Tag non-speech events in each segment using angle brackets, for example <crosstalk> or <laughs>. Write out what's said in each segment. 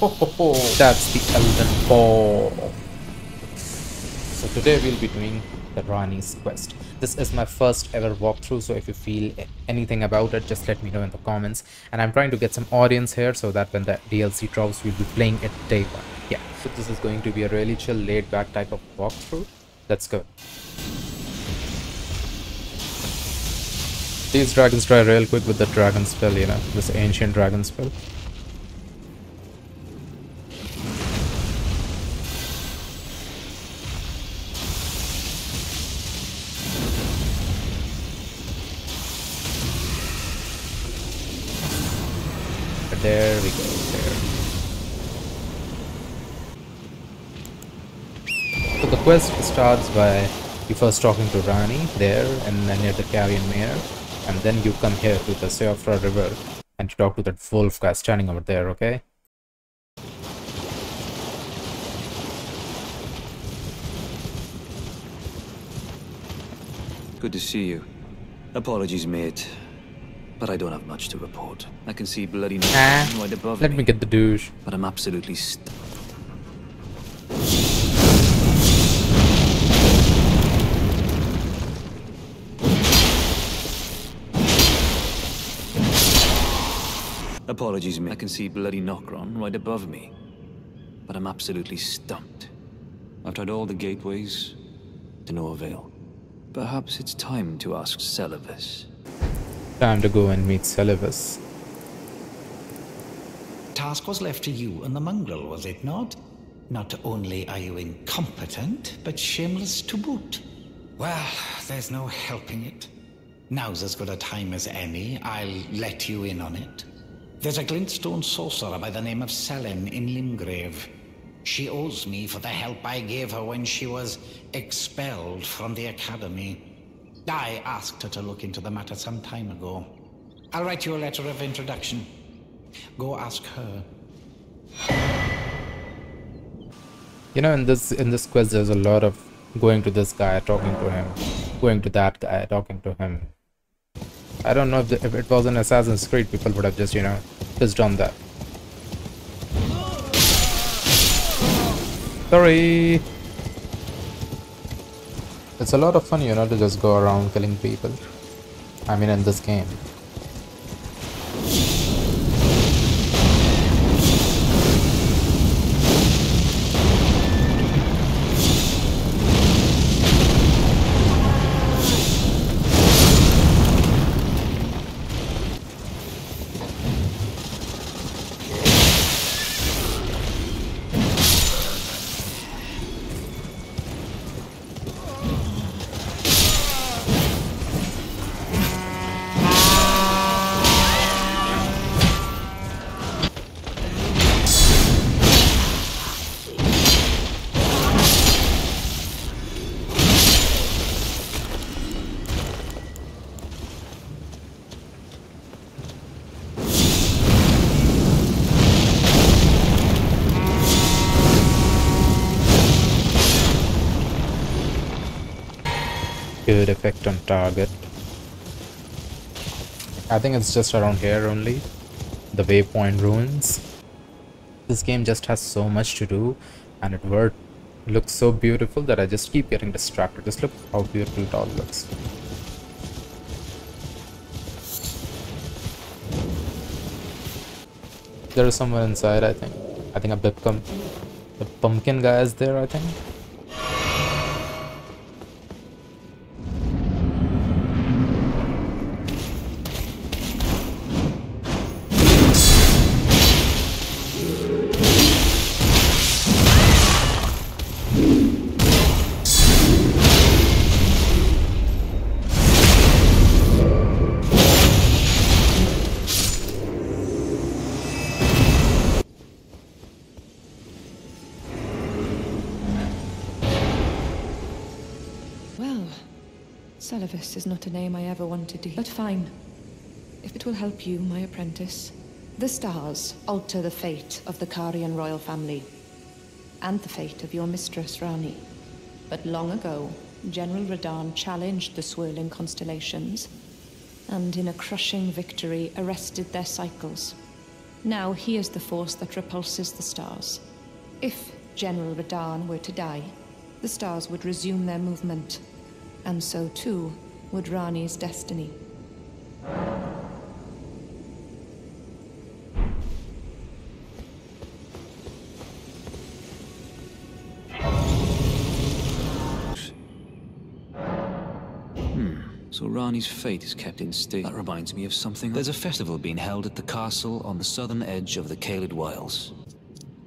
That's the Elden Ball. So today we'll be doing the Ranni's quest. This is my first ever walkthrough, so if you feel anything about it, just let me know in the comments. And I'm trying to get some audience here so that when the DLC drops, we'll be playing it day one. Yeah, so this is going to be a really chill, laid-back type of walkthrough. Let's go. These dragons try real quick with the dragon spell, you know, this ancient dragon spell. There we go, there. So the quest starts by you first talking to Ranni there and then near the Carian Mare and then you come here to the Siofra River and you talk to that wolf guy standing over there, okay? Good to see you. Apologies, mate. But I don't have much to report. I can see bloody ah, right above me. Let me. me get the douche. But I'm absolutely st Apologies, mate. I can see bloody Nokron right above me. But I'm absolutely stumped. I've tried all the gateways, to no avail. Perhaps it's time to ask Seluvis. Time to go and meet Seluvis. Task was left to you and the mongrel, was it not? Not only are you incompetent, but shameless to boot. Well, there's no helping it. Now's as good a time as any. I'll let you in on it. There's a glintstone sorcerer by the name of Sellen in Limgrave. She owes me for the help I gave her when she was expelled from the academy. I asked her to look into the matter some time ago. I'll write you a letter of introduction. Go ask her. You know, in this in this quest, there's a lot of going to this guy, talking to him, going to that guy, talking to him. I don't know if, the, if it was an Assassin's Creed, people would have just, you know, just done that. Sorry. It's a lot of fun, you know, to just go around killing people. I mean, in this game. Good effect on target. I think it's just around here only. The waypoint ruins. This game just has so much to do and it looks so beautiful that I just keep getting distracted. Just look how beautiful it all looks. There is someone inside, I think. I think a Bipcom. The pumpkin guy is there, I think. Seluvis is not a name I ever wanted to hear. But fine. If it will help you, my apprentice. The stars alter the fate of the Carian royal family. And the fate of your mistress, Ranni. But long ago, General Radahn challenged the swirling constellations, and in a crushing victory arrested their cycles. Now he is the force that repulses the stars. If General Radahn were to die, the stars would resume their movement, and so too would Ranni's destiny. So Ranni's fate is kept in state. That reminds me of something. There's a festival being held at the castle on the southern edge of the Caelid Wilds.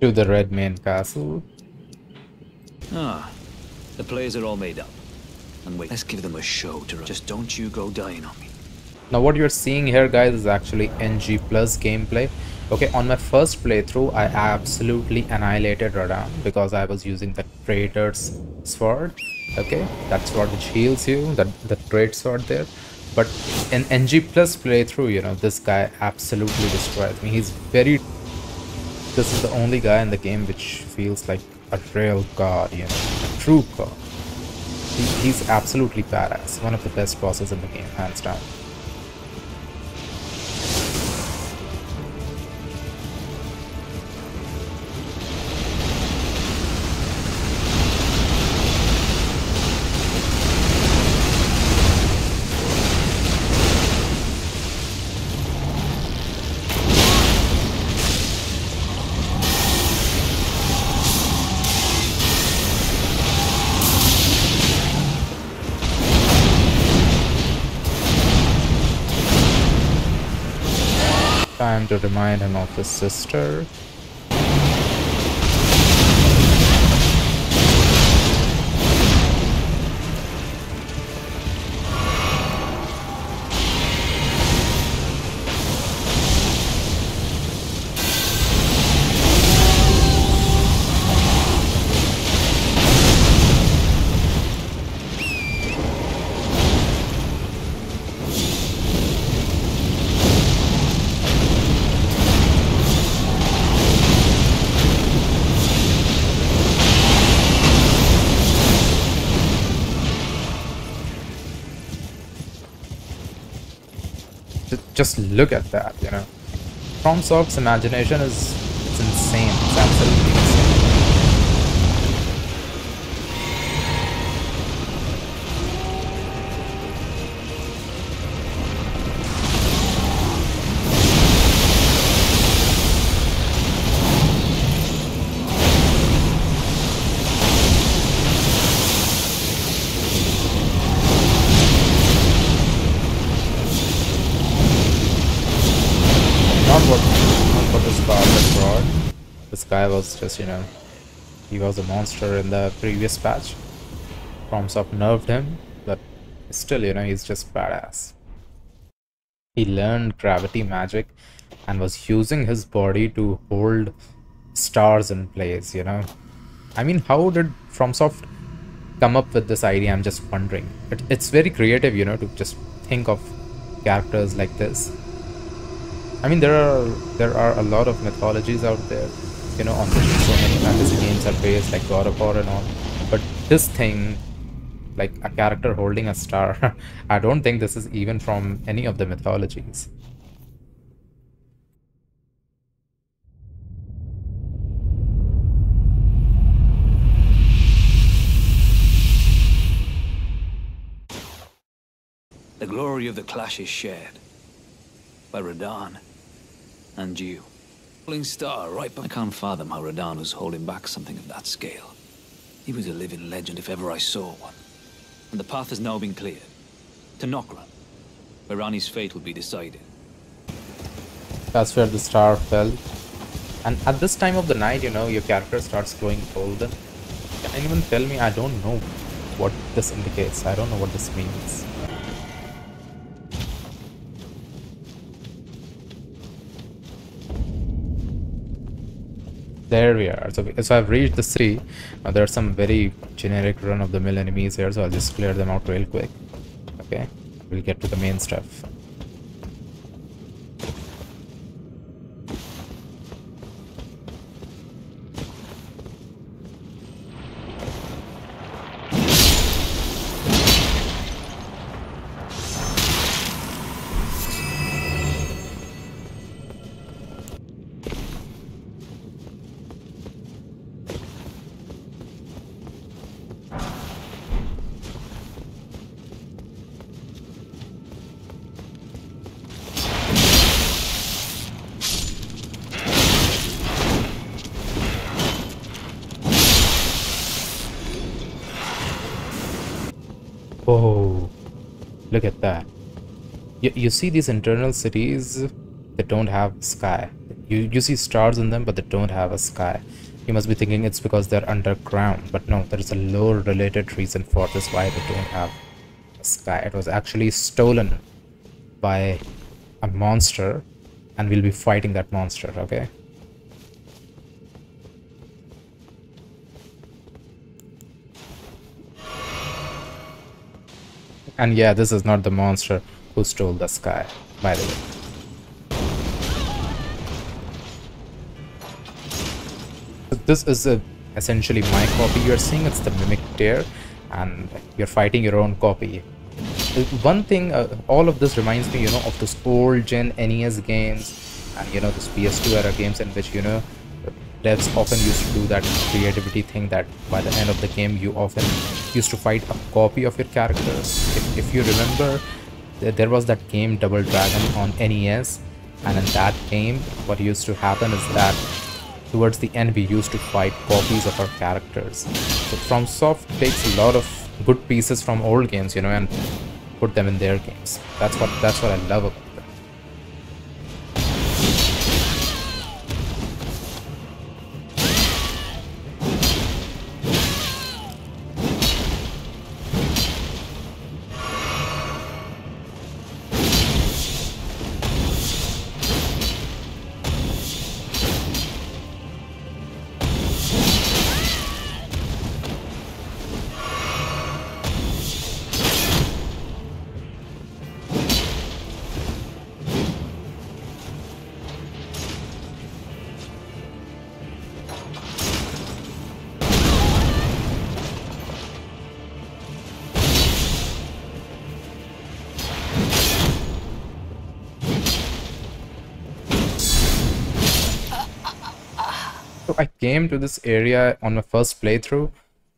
To the Redmane Castle. Ah, the players are all made up. And wait, let's give them a show to run. Just don't you go dying on me. Now what you're seeing here guys is actually NG plus gameplay. Okay, on my first playthrough I absolutely annihilated Radahn because I was using the Traitor's Sword. Okay, that sword which heals you, that the great sword there. But in NG plus playthrough, you know, this guy absolutely destroys me. He's very... This is the only guy in the game which feels like a real god, you know, a true god. He, he's absolutely badass. One of the best bosses in the game, hands down. Time to remind him of his sister. Just look at that, you know. FromSoft's imagination is it's insane. It's absolutely guy was just, you know, he was a monster in the previous patch. FromSoft nerfed him, but still, you know, he's just badass. He learned gravity magic and was using his body to hold stars in place, you know. I mean, how did FromSoft come up with this idea? I'm just wondering. It, it's very creative, you know, to just think of characters like this. I mean, there are there are a lot of mythologies out there, you know, on so many fantasy games are based, like God of War and all. But this thing, like a character holding a star, <laughs> I don't think this is even from any of the mythologies. The glory of the clash is shared by Radahn and you. Falling star, right? But I can't fathom how Radahn was holding back something of that scale. He was a living legend if ever I saw one. And the path has now been cleared. To Nokron, where Ranni's fate will be decided. That's where the star fell. And at this time of the night, you know, your character starts glowing golden. Can anyone tell me? I don't know what this indicates. I don't know what this means. There we are. So, so I've reached the city. There are some very generic run-of-the-mill enemies here, so I'll just clear them out real quick. Okay, we'll get to the main stuff. Look at that. You, you see these Eternal Cities that don't have sky. You, you see stars in them, but they don't have a sky. You must be thinking it's because they're underground, but no, there is a lore related reason for this why they don't have a sky. It was actually stolen by a monster, and we'll be fighting that monster, okay? And yeah, this is not the monster who stole the sky, by the way. this is a, essentially my copy you're seeing, it's the Mimic Tear, and you're fighting your own copy. Uh, one thing, uh, all of this reminds me, you know, of those old gen NES games, and you know, those PS2 era games in which, you know, devs often used to do that creativity thing that by the end of the game you often used to fight a copy of your character. If, if you remember there was that game double dragon on nes and in that game what used to happen is that towards the end we used to fight copies of our characters. So FromSoft takes a lot of good pieces from old games you know and put them in their games. That's what that's what i love about I came to this area on my first playthrough,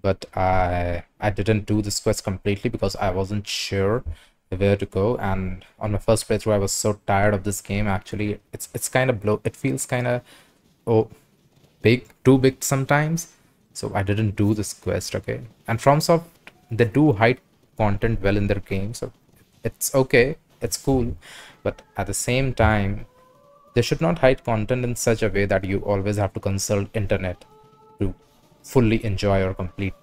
but I I didn't do this quest completely because I wasn't sure where to go. And on my first playthrough, I was so tired of this game. Actually, it's it's kind of blow. It feels kind of oh big, too big sometimes. So I didn't do this quest. Okay, and FromSoft they do hide content well in their game, so it's okay. It's cool, but at the same time they should not hide content in such a way that you always have to consult internet to fully enjoy or complete.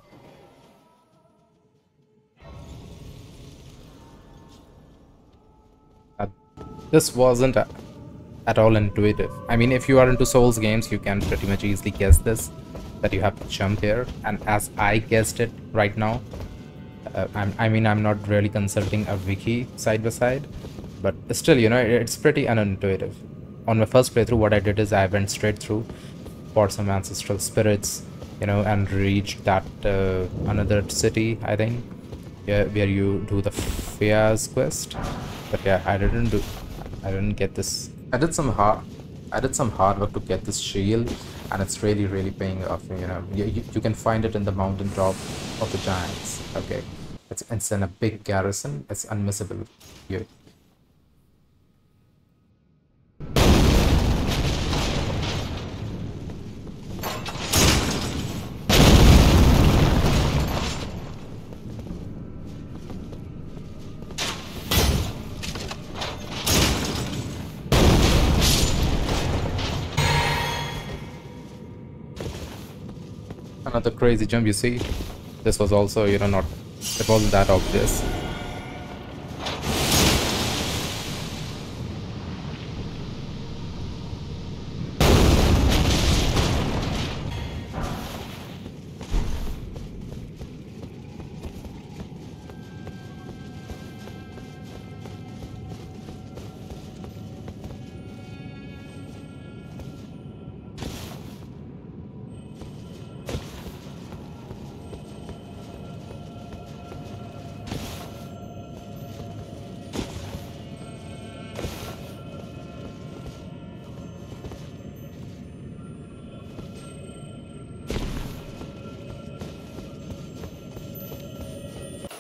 This wasn't a, at all intuitive. I mean, if you are into Souls games, you can pretty much easily guess this, that you have to jump here. And as I guessed it right now, uh, i mean, I'm not really consulting a wiki side by side, but still, you know, it's pretty unintuitive on my first playthrough what I did is I went straight through for some ancestral spirits you know and reached that uh, another city I think yeah, where you do the Fia's quest. But yeah I didn't do I didn't get this. I did some hard I did some hard work to get this shield and it's really really paying off you know. You, you, you can find it in the mountain top of the giants okay. It's, it's in a big garrison it's unmissable. You crazy jump you see? This was also you know not it wasn't that obvious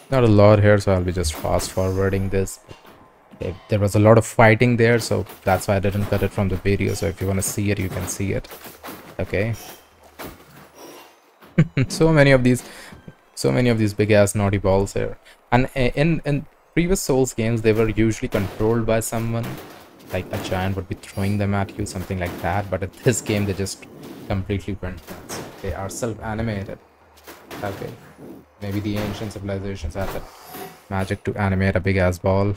not a lot here so i'll be just fast forwarding this there was a lot of fighting there so that's why i didn't cut it from the video so if you want to see it you can see it okay <laughs> so many of these so many of these big ass naughty balls here And in in previous Souls games, they were usually controlled by someone, like a giant would be throwing them at you, something like that. But in this game, they just completely went nuts. They are self-animated. Okay, maybe the ancient civilizations had that magic to animate a big ass ball.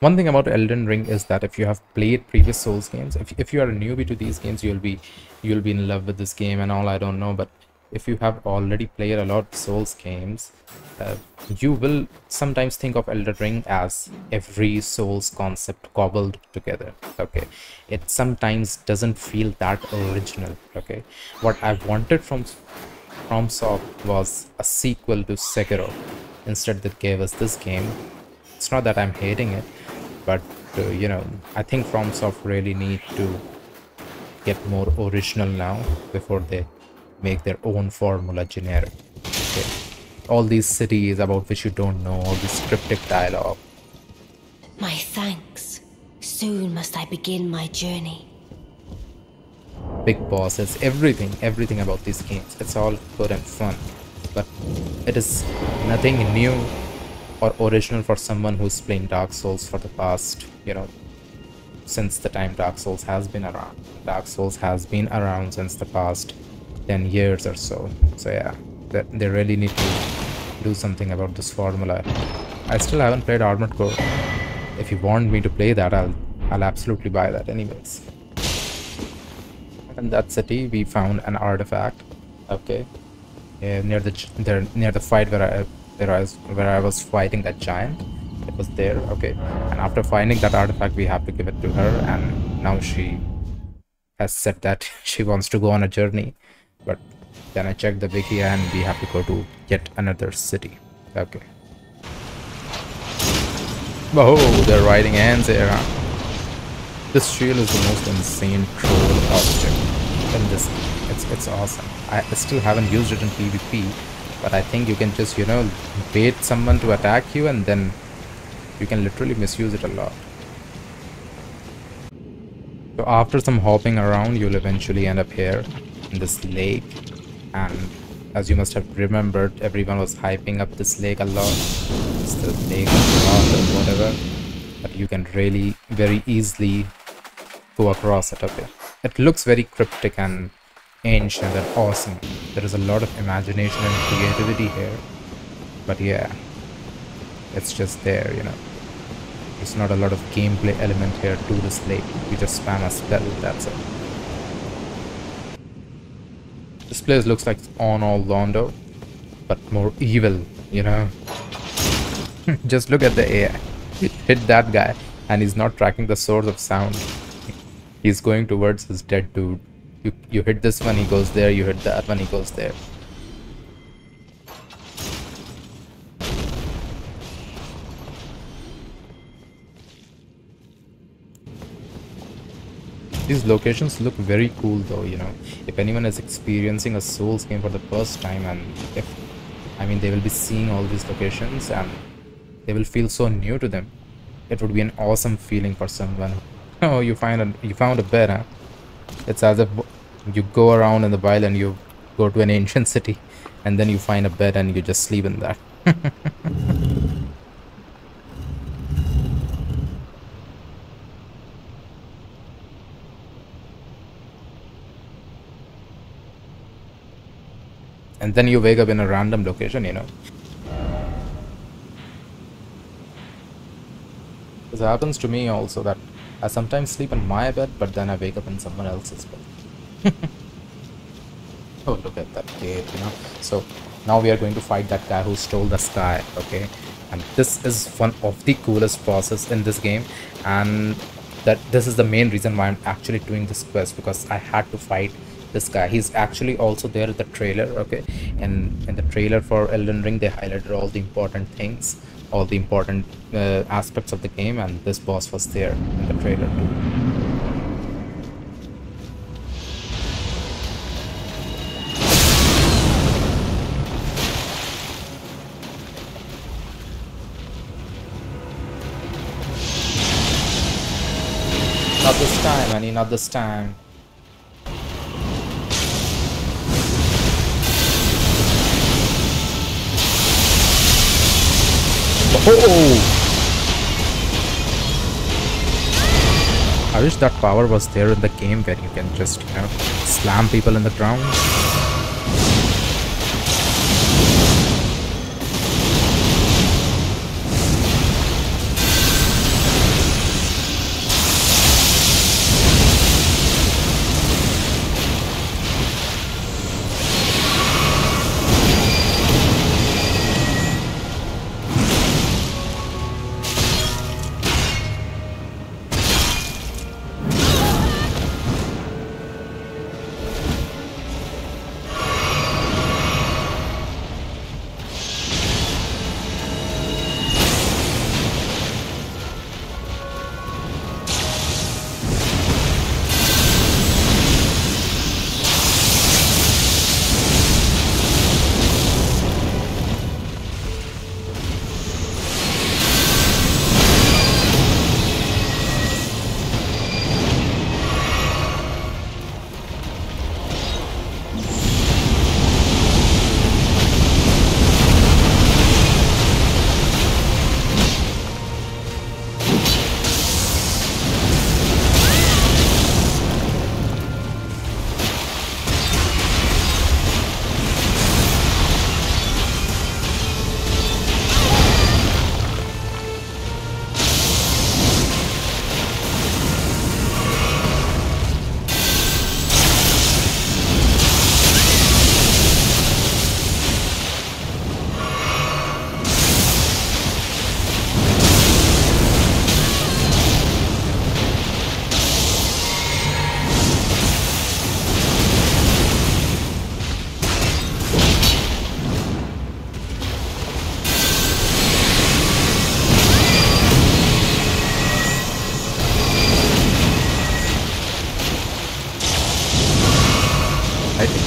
One thing about elden ring is that if you have played previous souls games if, if you are a newbie to these games you'll be you'll be in love with this game and all i don't know. But if you have already played a lot of souls games uh, you will sometimes think of elden ring as every souls concept cobbled together okay? It sometimes doesn't feel that original okay? What i wanted from FromSoft was a sequel to Sekiro. Instead, they gave us this game. It's not that I'm hating it, but uh, you know i think fromsoft really need to get more original now before they make their own formula generic. Okay. All these cities about which you don't know all this cryptic dialogue. My thanks. Soon must i begin my journey big bosses everything everything about these games it's all good and fun but it is nothing new or original for someone who's playing Dark Souls for the past, you know, since the time Dark Souls has been around. Dark Souls has been around since the past 10 years or so. So yeah, they, they really need to do something about this formula. I still haven't played Armored Core. If you want me to play that, I'll I'll absolutely buy that anyways. In that city, we found an artifact. Okay, yeah, near the there near the fight where I where I was where I was fighting that giant. It was there, okay. And after finding that artifact, we have to give it to her, and now she has said that <laughs> she wants to go on a journey. But then I checked the wiki, and we have to go to yet another city. Okay. Oh, they're riding ants here. This shield is the most insane troll object in this. It's it's awesome. I still haven't used it in PvP, but I think you can just you know bait someone to attack you and then you can literally misuse it a lot. So after some hopping around you'll eventually end up here in this lake. And as you must have remembered everyone was hyping up this lake a lot. It's the lake or whatever. But you can really very easily go across it okay it looks very cryptic and ancient and awesome. There is a lot of imagination and creativity here. But yeah, it's just there, you know. There's not a lot of gameplay element here to this lake. You just spam a spell, that's it. This place looks like it's Anor Londo, but more evil, you know. <laughs> just look at the AI. Hit that guy, and he's not tracking the source of sound. He's going towards his dead dude. You you hit this one he goes there. You hit that one he goes there. These locations look very cool though you know. If anyone is experiencing a souls game for the first time and if i mean they will be seeing all these locations and they will feel so new to them it would be an awesome feeling for someone <laughs> oh you find a you found a bed huh it's as if you go around in the wild and you go to an ancient <laughs> city and then you find a bed and you just sleep in that. <laughs> and then you wake up in a random location, you know. This happens to me also that I sometimes sleep in my bed, but then I wake up in someone else's bed. <laughs> oh, look at that gate, you know. So now we are going to fight that guy who stole the sky, okay? And this is one of the coolest bosses in this game. And that this is the main reason why I'm actually doing this quest because I had to fight this guy. He's actually also there in the trailer, okay? And in the trailer for Elden Ring, they highlighted all the important things, all the important uh, aspects of the game, and this boss was there in the trailer too. this time, Annie, not this time. Oh! I wish that power was there in the game where you can just, you know, slam people in the ground.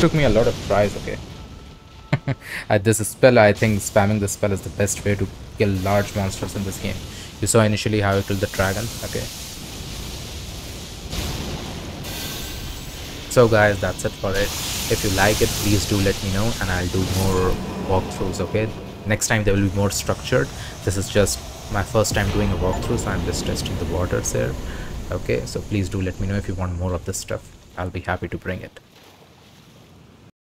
Took me a lot of tries, okay. <laughs> At this spell, I think spamming the spell is the best way to kill large monsters in this game. You saw initially how I killed the dragon, okay. So guys, that's it for it. If you like it, please do let me know and I'll do more walkthroughs, okay. Next time there will be more structured. This is just my first time doing a walkthrough, so I'm just testing the waters here. Okay, so please do let me know if you want more of this stuff. I'll be happy to bring it.